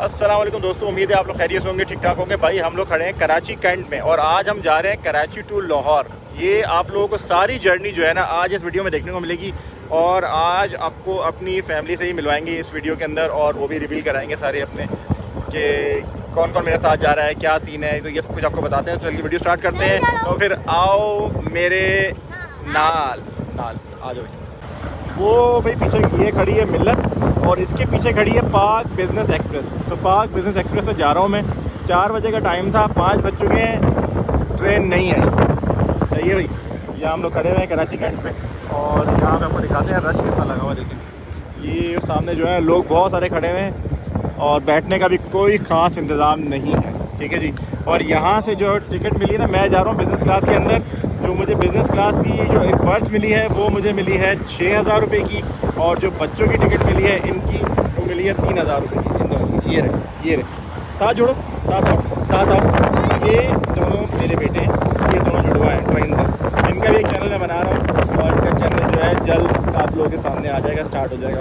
असलम दोस्तों, उम्मीद है आप लोग खैरियत होंगे ठीक ठाक होंगे। भाई, हम लोग खड़े हैं कराची कैंट में और आज हम जा रहे हैं कराची टू लाहौर। ये आप लोगों को सारी जर्नी जो है ना, आज इस वीडियो में देखने को मिलेगी। और आज आपको अपनी फैमिली से ही मिलवाएँगे इस वीडियो के अंदर और वो भी रिवील कराएँगे सारे अपने कि कौन कौन मेरे साथ जा रहा है क्या सीन है तो ये सब कुछ आपको बताते हैं। चलिए वीडियो स्टार्ट करते हैं। तो फिर आओ मेरे नाल नाल आ जाओ वो भाई पीछे ये खड़ी है मिल्लत और इसके पीछे खड़ी है पाक बिज़नेस एक्सप्रेस तो पाक बिज़नेस एक्सप्रेस में जा रहा हूँ मैं। चार बजे का टाइम था पाँच बज चुके हैं ट्रेन नहीं है। सही है भाई? यहाँ हम लोग खड़े हुए हैं कराची कैंट पे और यहाँ पे आपको दिखाते हैं रश कितना लगा हुआ लेकिन ये सामने जो है, लोग बहुत सारे खड़े हुए हैं और बैठने का भी कोई ख़ास इंतज़ाम नहीं है, ठीक है जी? और यहाँ से जो टिकट मिली ना, मैं जा रहा हूँ बिज़नेस क्लास के अंदर। जो मुझे बिज़नेस क्लास की जो एक पर्च मिली है, वो मुझे मिली है छः हज़ार रुपये की और जो बच्चों की टिकट मिली है, इनकी वो मिली है तीन हज़ार रुपये की। इन दोनों ये रहे ये रहे। साथ जोड़ो, साथ आओ साथ आओ। ये दोनों मेरे बेटे हैं, ये दोनों जुड़वा हैं ड्राइंग इनका भी एक चैनल मैं बना रहा हूँ। जो है जल्द आप लोगों के सामने आ जाएगा स्टार्ट हो जाएगा।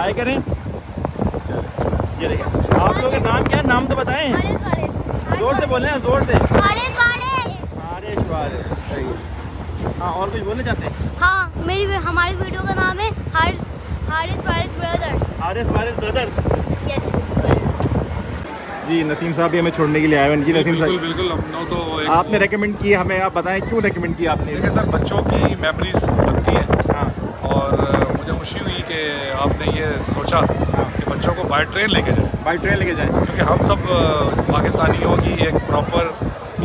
आए करें ये देखिए आप लोगों का नाम क्या नाम तो बताएँ। ज़ोर से बोले ज़ोर से। सही हाँ और कुछ बोलना चाहते हैं? हाँ मेरी हमारी वीडियो का नाम है Haris Faris brothers. Haris brothers. Yes जी नसीम साहब भी हमें छोड़ने के लिए आए हैं। जी नसीम साहब। बिल्कुल लखनऊ तो आपने रेकमेंड किया हमें आप बताएँ क्यों रेकमेंड किया आपने? देखिए सर बच्चों की मेमोरीज बनती है। हाँ। और मुझे खुशी हुई कि आपने ये सोचा कि बच्चों को बाई ट्रेन लेके जाए। बाई ट्रेन लेके जाए। क्योंकि हम सब पाकिस्तानियों की एक प्रॉपर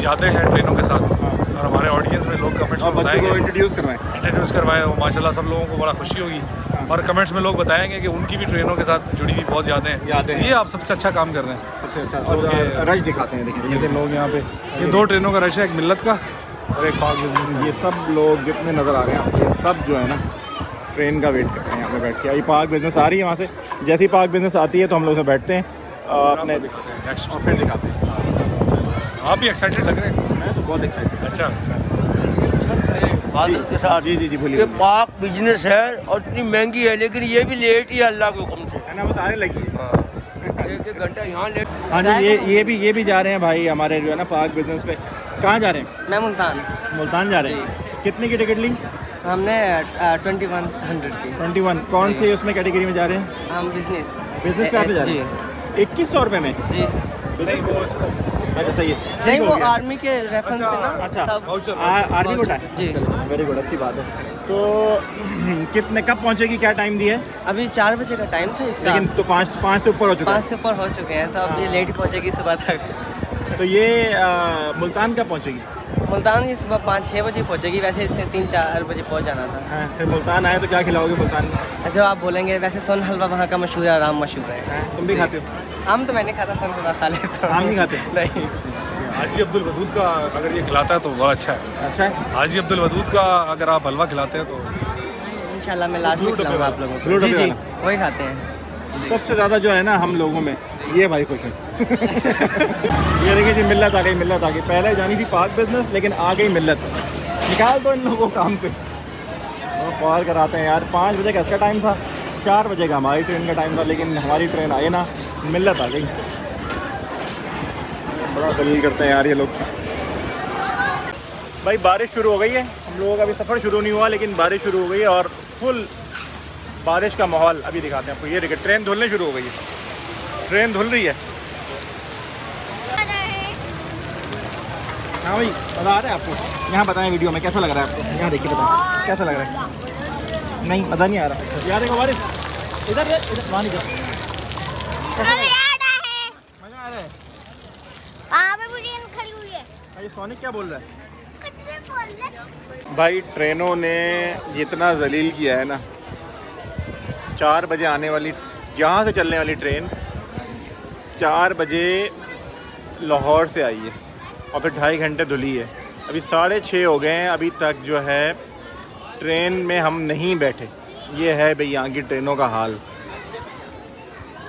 यादें हैं ट्रेनों के साथ। हाँ। और हमारे ऑडियंस में लोग कमेंट्स में बच्चों को बताएँगे। इंट्रोड्यूस करवाएँ। इंट्रोड्यूस करवाएँ और माशाल्लाह सब लोगों को बड़ा खुशी होगी। हाँ। और कमेंट्स में लोग बताएँगे कि उनकी भी ट्रेनों के साथ जुड़ी हुई बहुत यादें हैं। यादें हैं। ये आप सबसे अच्छा काम कर रहे हैं। सबसे अच्छा और रश दिखाते हैं देखिए। लोग यहाँ पे ये दो ट्रेनों का रश है एक मिल्लत का। और एक पाक बिज़नेस ये सब लोग जितने नज़र आ रहे हैं आपको ये सब जो है ना ट्रेन का वेट कर रहे हैं यहाँ पे बैठ के। आई पार्क बिज़नेस आ रही है वहाँ से। जैसी पार्क बिज़नेस आती है तो हम लोग उसमें बैठते हैं। अपने नेक्स्ट फिर दिखाते हैं। आप भी एक्साइटेड लग रहे हैं। तो बहुत एक्साइटेड अच्छा अच्छा। बादल के साथ। जी जी जी बोलिए। पाक बिज़नेस है और इतनी महँगी है लेकिन ये भी लेट ही है अल्लाह के हुक्म से। है ना बस आने लगी हाँ। एक एक घंटा यहाँ लेट हाँ जी ये ये भी ये भी जा रहे हैं भाई हमारे जो है ना पार्क बिज़नेस पे। कहाँ जा रहे हैं? मैं मुल्तान। मुल्तान जा रहे हैं? कितने की टिकट ली? हमने ट्वेंटी वन हंड्रेड की। ट्वेंटी वन कौन से उसमें कैटेगरी में जा रहे हैं? हम बिज़नेस बिज़नेस क्लास जा रहे हैं। इक्कीस सौ रुपये में? जी। अच्छा सही है। नहीं वो आर्मी के रेफरेंस से ना। अच्छा। आ- आर्मी कोटा है जी। वेरी गुड अच्छी बात है। तो कितने कब पहुंचेगी क्या टाइम दी है? अभी चार बजे का टाइम था इसका। लेकिन तो पाँच पाँच से ऊपर हो चुका पाँच से ऊपर हो चुके हैं तो अब ये लेट पहुंचेगी सुबह तक। तो ये मुल्तान कब पहुंचेगी? मुल्तान ये सुबह पाँच छः बजे पहुंचेगी। वैसे इससे तीन चार बजे पहुँच जाना था। हाँ फिर मुल्तान आए तो क्या खिलाओगे मुल्तान? में अच्छा आप बोलेंगे वैसे सोन हलवा वहाँ का मशहूर है आराम मशहूर है। हाँ, तुम भी खाते हो? आम तो मैंने खाता सोन हलवा खा लेता हूँ। आम नहीं खाते? नहीं। हाजी अब्दुल वदूद का अगर ये खिलाता है तो बड़ा अच्छा है। अच्छा है? हाजी अब्दुल वदूद का अगर आप हलवा खिलाते हैं तो इंशाल्लाह मैं लाजमी खिलाऊँगा आप। लोगों को। जी जी वही खाते हैं। सबसे ज़्यादा जो है ना हम लोगों में ये भाई खुश है। ये देखिए जी मिल्लत आ गई मिल्लत आ गई। पहले जानी थी पार्क बिज़नेस लेकिन आ गई मिल्लत। निकाल दो इन लोगों को काम से। और कॉल कराते हैं यार पाँच बजे का इसका टाइम था चार बजे का हमारी ट्रेन का टाइम था लेकिन हमारी ट्रेन आई ना। मिल्लत आ गई। बड़ा दलील करते हैं यार ये लोग। भाई, बारिश शुरू हो गई है। हम लोगों का अभी सफ़र शुरू नहीं हुआ, लेकिन बारिश शुरू हो गई है और फुल बारिश का माहौल अभी दिखाते हैं आपको। ये देखिए, ट्रेन धुलने शुरू हो गई है। ट्रेन धुल रही है। हाँ भाई आ रहा है आपको। यहाँ बताएँ वीडियो में, कैसा लग रहा है आपको? यहाँ देखिए, बताएँ। कैसा लग रहा है? नहीं मज़ा नहीं आ रहा। यार, देखो बारिश। इधर इधर वहाँ नहीं जा मज़ा आ रहा है खड़ी हुई है भाई सोनिक क्या बोल रहा है। भाई ट्रेनों ने जितना जलील किया है ना चार बजे आने वाली यहाँ से चलने वाली ट्रेन चार बजे लाहौर से आई है और फिर ढाई घंटे धुली है। अभी साढ़े छः हो गए हैं अभी तक जो है ट्रेन में हम नहीं बैठे। ये है भाई यहाँ की ट्रेनों का हाल।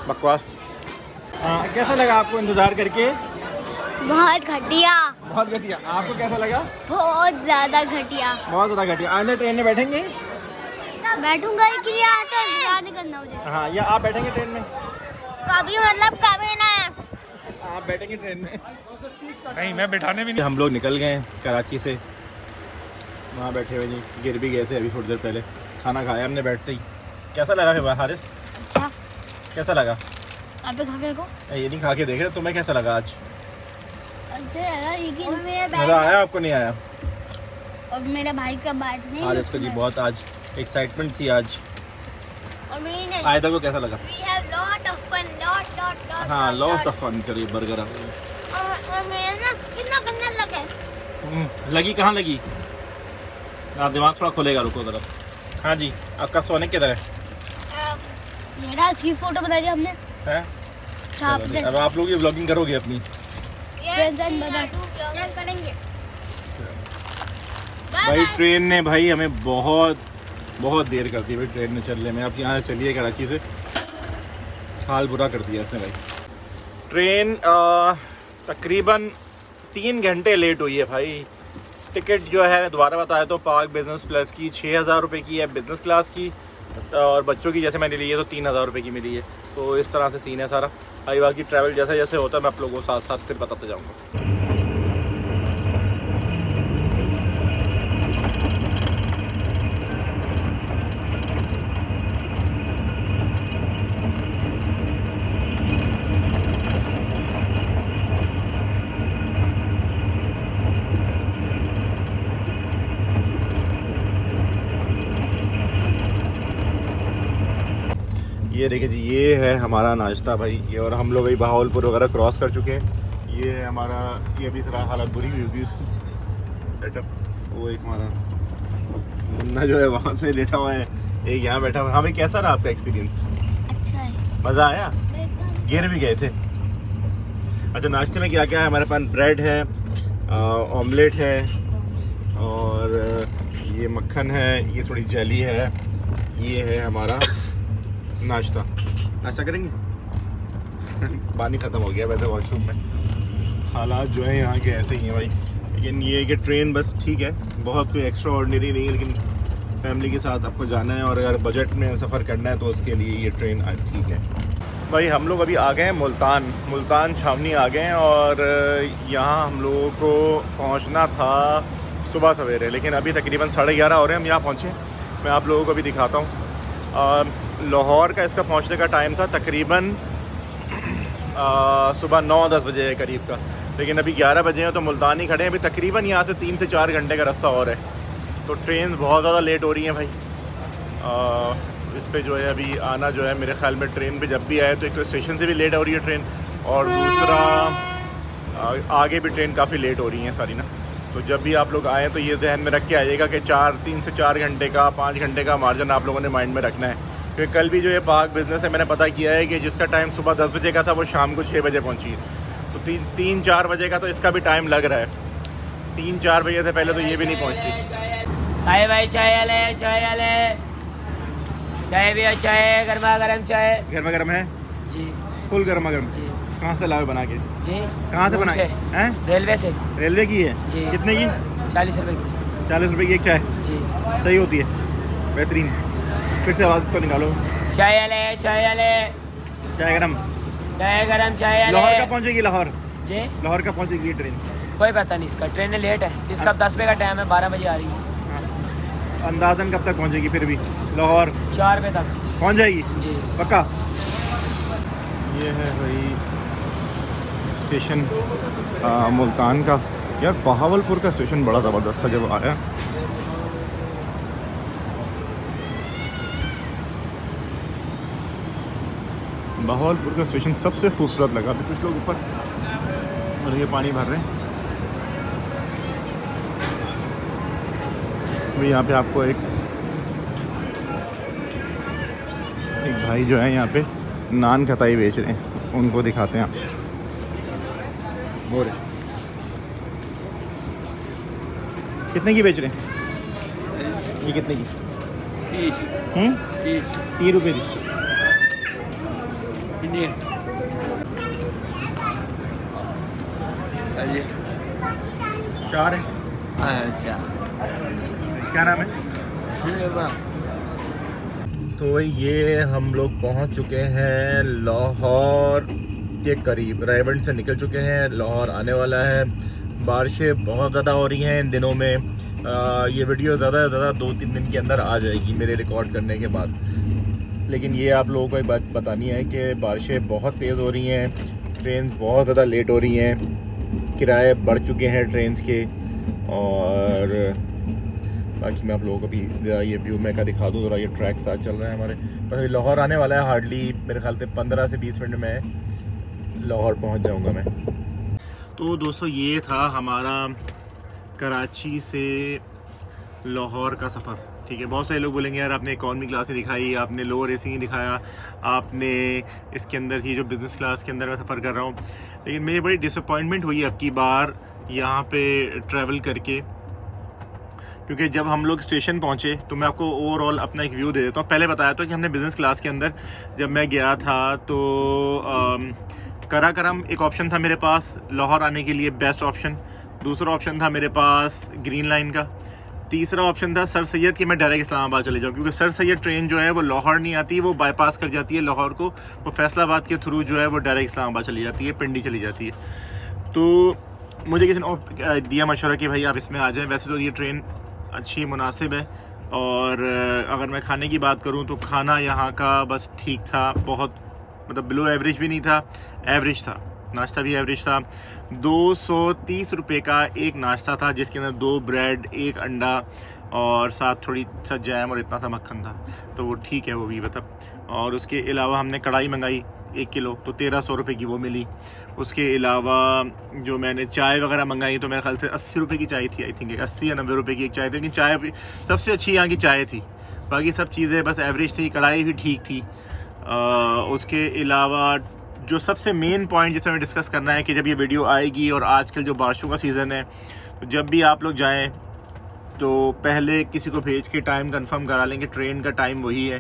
बकवास। हाँ कैसा लगा आपको इंतज़ार करके? बहुत घटिया। बहुत घटिया। आपको कैसा लगा? बहुत ज़्यादा घटिया। बहुत ज़्यादा घटिया। आइंदा ट्रेन में बैठेंगे? बैठूँगा लेकिन यहाँ तो करना मुझे। हाँ या आप बैठेंगे ट्रेन में? कभी मतलब कभी ना आप बैठेंगे ट्रेन में। नहीं मैं बिठाने भी नहीं हम लोग निकल गए हैं कराची से। वहाँ बैठे हुए जी। गिर भी गए थे अभी थोड़ी देर पहले। खाना खाया हमने बैठते ही। कैसा लगा फिर हारिस? अच्छा कैसा लगा? आप खा के देखो। ये नहीं खा के देख रहे तुम्हें कैसा लगा आज अच्छा लगा लेकिन मेरे मज़ा आया आपको नहीं आया? और मेरे भाई का बात नहीं हारिस को जी बहुत आज एक्साइटमेंट थी आज। और मेरी नहीं आयदा को कैसा लगा? lot of fun, lot, lot, lot. हाँ लॉट ऑफ़ फन करिए बर्गर और, और मेरे ना कितना गंदा लगा हम्म, लगी कहाँ लगी? आप दिमाग थोड़ा खुलेगा रुको जरा। हाँ जी आपका सोने किधर है? मेरा इसकी फ़ोटो बना दिया हमने। हैं? दे। अब आप लोग ये ब्लॉगिंग करोगे अपनी? करेंगे। भाई ट्रेन ने भाई हमें बहुत बहुत देर कर दी भाई ट्रेन में चलने में। अब यहाँ से चलिए कराची से। हाल बुरा कर दिया इसने भाई। ट्रेन तकरीबन तीन घंटे लेट हुई है भाई। टिकट जो है दोबारा बताया तो पार्क बिज़नेस प्लस की छः हज़ार रुपये की है बिज़नेस क्लास की। और बच्चों की जैसे मैंने ली है तो तीन हज़ार रुपये की मिली है। तो इस तरह से सीन है सारा। भाई बाकी ट्रैवल जैसे जैसे होता है, मैं आप लोगों को साथ साथ फिर बताते जाऊँगा। देखिए जी ये है हमारा नाश्ता भाई ये और हम लोग अभी बहावलपुर वगैरह क्रॉस कर चुके हैं। ये है हमारा ये अभी थोड़ा हालत बुरी हुई होगी उसकी। सेटअप वो एक हमारा मुन्ना जो है वहाँ से लेटा हुआ है एक यहाँ बैठा हुआ है। हाँ भाई कैसा रहा आपका एक्सपीरियंस अच्छा है। मज़ा आया? गिर भी गए थे? अच्छा नाश्ते में क्या क्या है? हमारे पास ब्रेड है ऑमलेट है और ये मक्खन है ये थोड़ी जली है ये है हमारा नाश्ता। नाश्ता करेंगे? पानी ख़त्म हो गया वैसे वॉशरूम में। हालात जो है यहाँ के ऐसे ही हैं भाई। लेकिन ये कि ट्रेन बस ठीक है, बहुत कोई एक्स्ट्रा ऑर्डनरी नहीं है, लेकिन फैमिली के साथ आपको जाना है और अगर बजट में सफ़र करना है तो उसके लिए ये ट्रेन ठीक है। भाई, हम लोग अभी आ गए हैं मुल्तान। मुल्तान छावनी आ गए हैं और यहाँ हम लोगों को पहुँचना था सुबह सवेरे। लेकिन अभी तकरीबन साढ़े ग्यारह हो रहे हैं, हम यहाँ पहुँचे। मैं आप लोगों को अभी दिखाता हूँ। लाहौर का इसका पहुँचने का टाइम था तकरीबन सुबह नौ दस बजे के करीब का। लेकिन अभी ग्यारह बजे हैं तो मुल्तान ही खड़े हैं। अभी तकरीबन यहाँ से तीन से चार घंटे का रास्ता और है। तो ट्रेन बहुत ज़्यादा लेट हो रही हैं भाई। आ, इस पर जो है अभी आना जो है मेरे ख्याल में ट्रेन पे जब भी आए तो एक तो स्टेशन से भी लेट हो रही है ट्रेन और दूसरा आगे भी ट्रेन काफ़ी लेट हो रही हैं सारी ना। तो जब भी आप लोग आएँ तो ये जहन में रख के आइएगा कि चार तीन से चार घंटे का पाँच घंटे का मार्जिन आप लोगों ने माइंड में रखना है। क्योंकि कल भी जो ये पार्क बिज़नेस है मैंने पता किया है कि जिसका टाइम सुबह दस बजे का था वो शाम को छः बजे पहुँची है। तो तीन तीन चार बजे का तो इसका भी टाइम लग रहा है। तीन चार बजे से पहले तो ये भी नहीं पहुँचती। चाय भाई चाय वाले चाय वाले। चाय भी अच्छा है गर्मा गर्म चाय। गर्मा गर्म है? जी। फुल गर्मा गर्म। जी। कहाँ से लाए बना के? जी। कहाँ से बना हैं? रेलवे से। रेलवे की है? जी। कितने की? चालीस रुपए की। चालीस रुपए की एक चाय। जी। सही होती है। बेहतरीन। फिर से आवाज़ तो निकालो। चाय वाले चाय वाले। चाय गरम। चाय गरम चाय लाहौर वाले का पहुँचेगी लाहौर? जी? लाहौर का पहुँचेगी ट्रेन कोई पता नहीं इसका ट्रेन लेट है। इसका दस बजे का टाइम है बारह बजे आ रही है। अंदाजन कब तक पहुँचेगी फिर भी? लाहौर। चार बजे तक। पहुँच जाएगी? जी। पक्का? ये है भाई स्टेशन मुल्तान का। यार बहावलपुर का स्टेशन बड़ा ज़बरदस्त था जब आया। बहावलपुर का स्टेशन सबसे खूबसूरत लगा। अभी कुछ लोग ऊपर और ये पानी भर रहे हैं। अभी यहाँ पे आपको एक एक भाई जो है यहाँ पे नान खताई बेच रहे हैं। उनको दिखाते हैं आप। बोरे कितने की बेच रहे हैं? ये कितने की? हम्म? तीस। रुपये की। नहीं है। चार है। अच्छा। क्या नाम है? तो ये हम लोग पहुँच चुके हैं लाहौर के करीब। रायवंड से निकल चुके हैं। लाहौर आने वाला है। बारिशें बहुत ज़्यादा हो रही हैं इन दिनों में। आ, ये वीडियो ज़्यादा से ज़्यादा दो तीन दिन के अंदर आ जाएगी मेरे रिकॉर्ड करने के बाद। लेकिन ये आप लोगों को एक बात बतानी है कि बारिशें बहुत तेज़ हो रही हैं ट्रेन बहुत ज़्यादा लेट हो रही हैं, किराए बढ़ चुके हैं ट्रेन के और बाकी मैं आप लोगों को भी ये व्यू मैं का दिखा दूँ, ज़रा ये ट्रैक साथ चल रहा है हमारे। बस अभी लाहौर आने वाला है हार्डली मेरे ख्याल से पंद्रह से बीस मिनट में लाहौर पहुँच जाऊँगा मैं। तो दोस्तों ये था हमारा कराची से लाहौर का सफ़र। ठीक है, बहुत सारे लोग बोलेंगे, यार, आपने इकॉनमी क्लास ही दिखाई, आपने लोअर ए ही दिखाया, आपने इसके अंदर ये जो बिज़नेस क्लास के अंदर मैं सफ़र कर रहा हूँ। लेकिन मेरी बड़ी डिसअपॉइंटमेंट हुई अब की बार यहाँ पे ट्रैवल करके, क्योंकि जब हम लोग स्टेशन पहुँचे तो मैं आपको ओवरऑल अपना एक व्यू दे देता हूँ। पहले बताया था कि हमने बिज़नेस क्लास के अंदर जब मैं गया था तो करा करम एक ऑप्शन था मेरे पास, लाहौर आने के लिए बेस्ट ऑप्शन दूसरा ऑप्शन था मेरे पास ग्रीन लाइन का। तीसरा ऑप्शन था सर सैयद कि मैं डायरेक्ट इस्लामाबाद चले जाऊँ, क्योंकि सर सैयद ट्रेन जो है वो लाहौर नहीं आती, वो बाईपास कर जाती है लाहौर को, वो फैसलाबाद के थ्रू जो है वो डायरेक्ट इस्लामाबाद चली जाती है, पिंडी चली जाती है। तो मुझे किसी ने दिया मशवरा कि भाई आप इसमें आ जाएँ। वैसे तो ये ट्रेन अच्छी मुनासिब है और अगर मैं खाने की बात करूँ तो खाना यहाँ का बस ठीक था, बहुत मतलब बिलो एवरेज भी नहीं था एवरेज था। नाश्ता भी एवरेज था। दो सौ तीस रुपये का एक नाश्ता था जिसके अंदर दो ब्रेड एक अंडा और साथ थोड़ी सा जैम और इतना सा मक्खन था। तो वो ठीक है वो भी मतलब। और उसके अलावा हमने कढ़ाई मंगाई एक किलो तो तेरह सौ रुपये की वो मिली। उसके अलावा जो मैंने चाय वगैरह मंगाई तो मेरे ख्याल से अस्सी रुपये की चाय थी आई थिंक अस्सी या नब्बे रुपये की एक चाय थी। लेकिन चाय सबसे अच्छी यहाँ की चाय थी। बाकी सब चीज़ें बस एवरेज थी कढ़ाई भी ठीक थी। आ, उसके अलावा जो सबसे मेन पॉइंट जिसे हमें डिस्कस करना है कि जब ये वीडियो आएगी और आजकल जो बारिशों का सीज़न है तो जब भी आप लोग जाएँ तो पहले किसी को भेज के टाइम कंफर्म करा लेंगे। ट्रेन का टाइम वही है,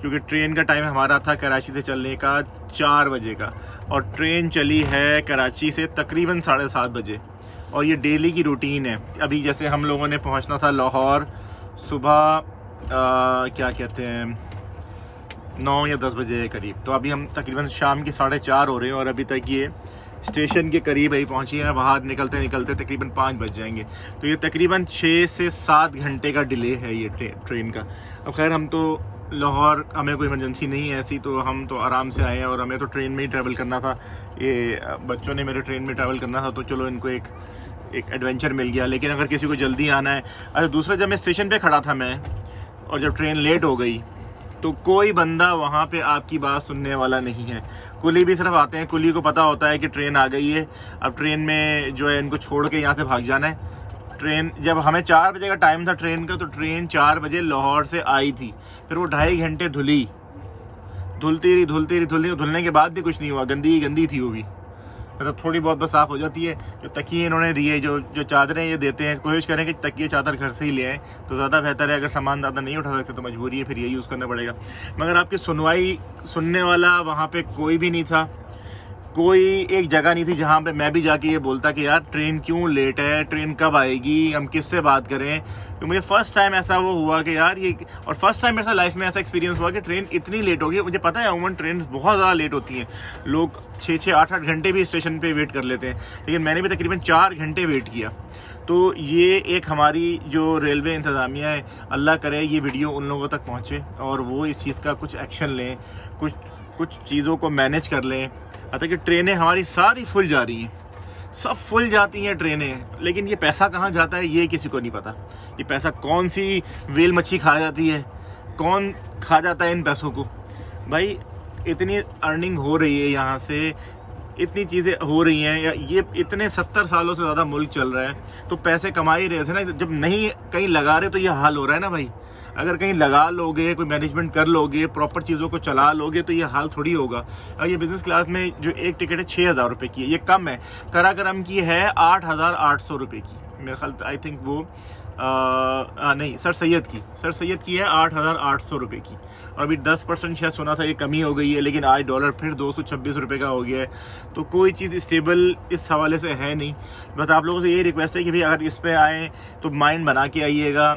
क्योंकि ट्रेन का टाइम हमारा था कराची से चलने का चार बजे का और ट्रेन चली है कराची से तकरीबन साढ़े सात बजे। और ये डेली की रूटीन है। अभी जैसे हम लोगों ने पहुँचना था लाहौर, सुबह क्या कहते हैं नौ या दस बजे के करीब। तो अभी हम तकरीबन शाम के साढ़े चार हो रहे हैं और अभी तक ये स्टेशन के करीब ही पहुँची है। बाहर निकलते निकलते तकरीबन पाँच बज जाएँगे। तो ये तकरीबन छः से सात घंटे का डिले है ये ट्रेन का। अब खैर, हम तो लाहौर, हमें कोई इमरजेंसी नहीं है ऐसी तो हम तो आराम से आए हैं और हमें तो ट्रेन में ही ट्रैवल करना था। ये बच्चों ने मेरे ट्रेन में ट्रैवल करना था तो चलो इनको एक एक एडवेंचर मिल गया। लेकिन अगर किसी को जल्दी आना है अच्छा दूसरा जब मैं स्टेशन पे खड़ा था मैं, और जब ट्रेन लेट हो गई तो कोई बंदा वहाँ पे आपकी बात सुनने वाला नहीं है। कुली भी सिर्फ़ आते हैं। कुली को पता होता है कि ट्रेन आ गई है। अब ट्रेन में जो है इनको छोड़ के यहाँ से भाग जाना है। ट्रेन, जब हमें चार बजे का टाइम था ट्रेन का तो ट्रेन चार बजे लाहौर से आई थी। फिर वो ढाई घंटे धुली। धुलती रही धुलती रही धुलती धुलने के बाद भी कुछ नहीं हुआ। गंदी गंदी थी वो भी। मतलब थोड़ी बहुत बस साफ़ हो जाती है। जो तकिए इन्होंने दिए, जो जो चादरें ये देते हैं, कोशिश करें कि तकिए चादर घर से ही ले आएँ तो ज़्यादा बेहतर है, अगर सामान ज़्यादा नहीं उठा सकते तो मजबूरी है, फिर ये यूज़ करना पड़ेगा। मगर आपकी सुनवाई, सुनने वाला वहाँ पर कोई भी नहीं था। कोई एक जगह नहीं थी जहाँ पे मैं भी जाके ये बोलता कि यार, ट्रेन क्यों लेट है? ट्रेन कब आएगी? हम किससे बात करें? तो मुझे फ़र्स्ट टाइम ऐसा वो हुआ कि यार ये, और फ़र्स्ट टाइम ऐसा लाइफ में ऐसा एक्सपीरियंस हुआ कि ट्रेन इतनी लेट होगी। मुझे पता है अमूमन ट्रेन बहुत ज़्यादा लेट होती हैं। लोग छः छः आठ आठ घंटे भी स्टेशन पर वेट कर लेते हैं। लेकिन मैंने भी तकरीबन चार घंटे वेट किया। तो ये एक हमारी जो रेलवे इंतज़ामिया है, अल्लाह करे ये वीडियो उन लोगों तक पहुँचे और वो इस चीज़ का कुछ एक्शन लें, कुछ कुछ चीज़ों को मैनेज कर लें। अतः कि ट्रेनें हमारी सारी फुल जा रही हैं। सब फुल जाती हैं ट्रेनें। लेकिन ये पैसा कहाँ जाता है, ये किसी को नहीं पता। ये पैसा कौन सी वेल मच्छी खा जाती है? कौन खा जाता है इन पैसों को? भाई, इतनी अर्निंग हो रही है यहाँ से। इतनी चीज़ें हो रही हैं। या ये इतने सत्तर सालों से ज़्यादा मुल्क चल रहा है। तो पैसे कमा ही रहे थे ना, जब नहीं कहीं लगा रहे तो ये हाल हो रहा है ना भाई। अगर कहीं लगा लोगे कोई मैनेजमेंट कर लोगे प्रॉपर चीज़ों को चला लोगे तो ये हाल थोड़ी होगा। और ये बिज़नेस क्लास में जो एक टिकट है छः हज़ार रुपये की है। ये कम है। कराक्रम की है आठ हज़ार आठ सौ रुपये की। मेरे ख्याल आई थिंक वो आ, आ, नहीं सर सैयद की। सर सैयद की है आठ हज़ार आठ सौ रुपये की। और अभी दस परसेंट शायद सुना था ये कमी हो गई है लेकिन आज डॉलर फिर दो सौ छब्बीस रुपये का हो गया है। तो कोई चीज़ स्टेबल इस हवाले से है नहीं। बस आप लोगों से यही रिक्वेस्ट है कि भाई अगर इस पर आएँ तो माइंड बना के आइएगा।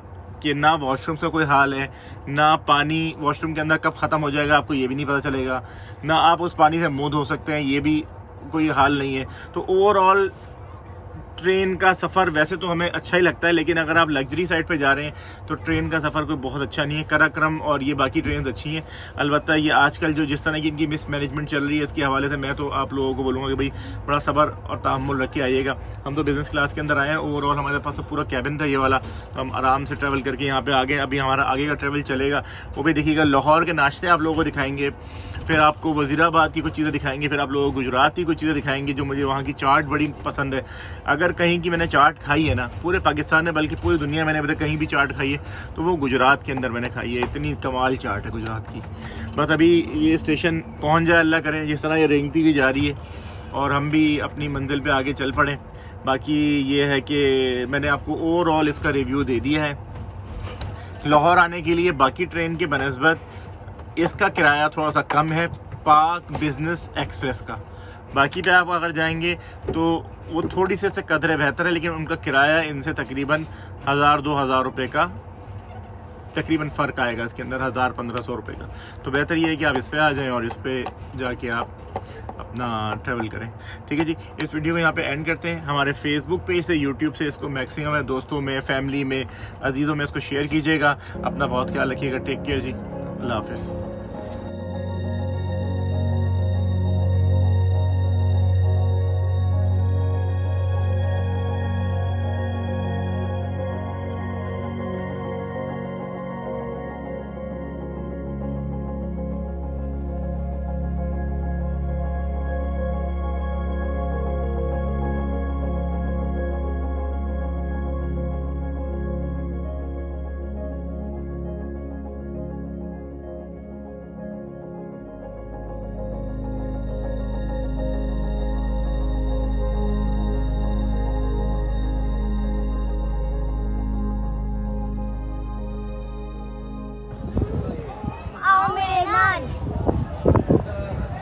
कि ना वॉशरूम से कोई हाल है, ना पानी वॉशरूम के अंदर कब ख़त्म हो जाएगा, आपको ये भी नहीं पता चलेगा। ना आप उस पानी से मुँह धो सकते हैं, ये भी कोई हाल नहीं है। तो ओवरऑल ट्रेन का सफ़र वैसे तो हमें अच्छा ही लगता है, लेकिन अगर आप लग्जरी साइड पे जा रहे हैं तो ट्रेन का सफ़र कोई बहुत अच्छा नहीं है। कराक्रम और ये बाकी ट्रेन अच्छी हैं। अलबत्त ये आजकल जो जिस तरह की इनकी मिस मैनेजमेंट चल रही है, इसके हवाले से मैं तो आप लोगों को बोलूँगा कि भाई, बड़ा सबर और तहमुल रख के आइएगा। हम तो बिज़नेस क्लास के अंदर आए हैं ओवरऑल हमारे पास तो पूरा कैबिन था ये वाला। तो हम आराम से ट्रैवल करके यहाँ पर आगे अभी हमारा आगे का ट्रैवल चलेगा। वो भी देखिएगा, लाहौर के नाश्ते आप लोगों को दिखाएँगे। फिर आपको वजीराबाद की कुछ चीज़ें दिखाएँगे। फिर आप लोगों को गुजरात की कुछ चीज़ें दिखाएँगे, जो मुझे वहाँ की चाट बड़ी पसंद है। अगर कहीं की मैंने चाट खाई है ना, पूरे पाकिस्तान में, बल्कि पूरी दुनिया मैंने अभी कहीं भी चाट खाई है तो वो गुजरात के अंदर मैंने खाई है। इतनी कमाल चाट है गुजरात की। बस अभी ये स्टेशन पहुँच जाए, अल्लाह करें, जिस तरह ये रेंगती हुई जा रही है, और हम भी अपनी मंजिल पर आगे चल पड़ें। बाकी ये है कि मैंने आपको ओवरऑल इसका रिव्यू दे दिया है। लाहौर आने के लिए बाकी ट्रेन के बनस्बत, इसका किराया थोड़ा सा कम है, पाक बिज़नेस एक्सप्रेस का। बाकी पे आप अगर जाएँगे तो वो थोड़ी सी कदर बेहतर है, लेकिन उनका किराया इनसे तकरीबन हज़ार, दो हज़ार रुपये का तकरीबन फ़र्क आएगा इसके अंदर, हज़ार पंद्रह सौ रुपये का। तो बेहतर ये है कि आप इस पर आ जाएँ और इस पर जाके आप अपना ट्रैवल करें। ठीक है जी, इस वीडियो को यहाँ पे एंड करते हैं। हमारे फेसबुक पेज से यूट्यूब से इसको मैक्सिमम है। दोस्तों में फैमिली में, अजीज़ों में इसको शेयर कीजिएगा। अपना बहुत ख्याल रखिएगा। टेक केयर जी। अल्लाह हाफिज़।